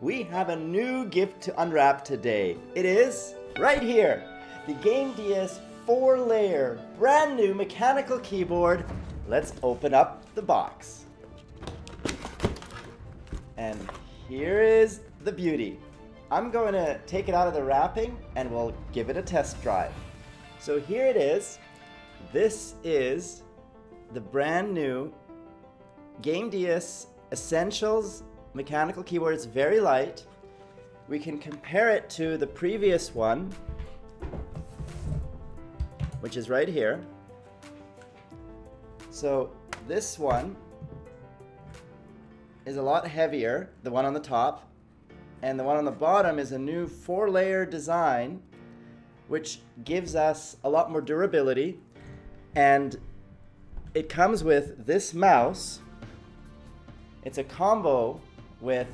we have a new gift to unwrap today. It is right here the Gamdias 4 layer brand new mechanical keyboard. Let's open up the box. And here is the beauty. I'm going to take it out of the wrapping and we'll give it a test drive. So here it is. This is the brand new Gamdias Essentials mechanical keyboard. is very light. We can compare it to the previous one, which is right here. So this one is a lot heavier, the one on the top, and the one on the bottom is a new four layer design which gives us a lot more durability and it comes with this mouse. It's a combo with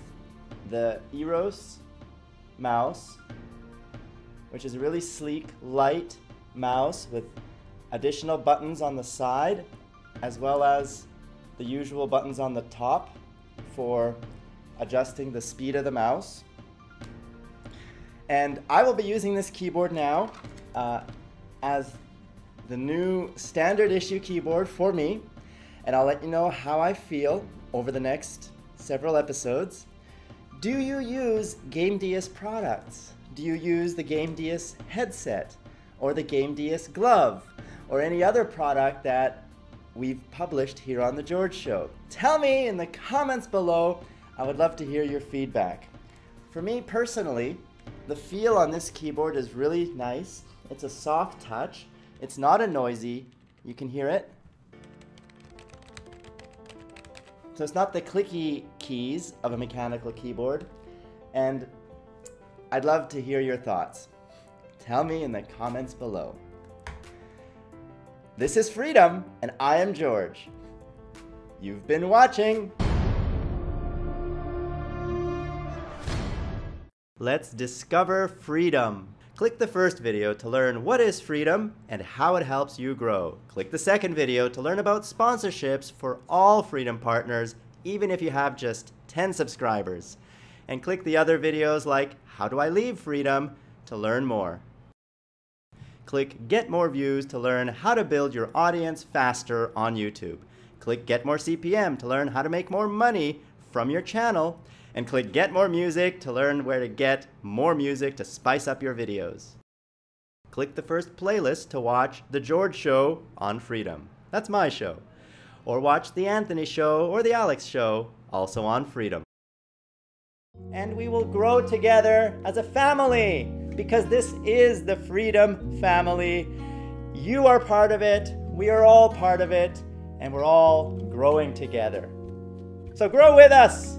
the Eros mouse, which is a really sleek, light mouse with additional buttons on the side, as well as the usual buttons on the top for adjusting the speed of the mouse. And I will be using this keyboard now uh, as the new standard issue keyboard for me, and I'll let you know how I feel over the next several episodes. Do you use Gamdias products? Do you use the Gamdias headset or the Gamdias glove or any other product that we've published here on The George Show? Tell me in the comments below. I would love to hear your feedback. For me personally, the feel on this keyboard is really nice. It's a soft touch. It's not a noisy. You can hear it. So it's not the clicky keys of a mechanical keyboard. And I'd love to hear your thoughts. Tell me in the comments below. This is Freedom, and I am George. You've been watching. Let's discover freedom. Click the first video to learn what is freedom and how it helps you grow. Click the second video to learn about sponsorships for all Freedom partners, even if you have just 10 subscribers. And click the other videos like How Do I Leave Freedom to learn more. Click Get More Views to learn how to build your audience faster on YouTube. Click Get More CPM to learn how to make more money from your channel and click Get More Music to learn where to get more music to spice up your videos. Click the first playlist to watch The George Show on Freedom. That's my show. Or watch The Anthony Show or The Alex Show, also on Freedom. And we will grow together as a family because this is the Freedom family. You are part of it, we are all part of it, and we're all growing together. So grow with us!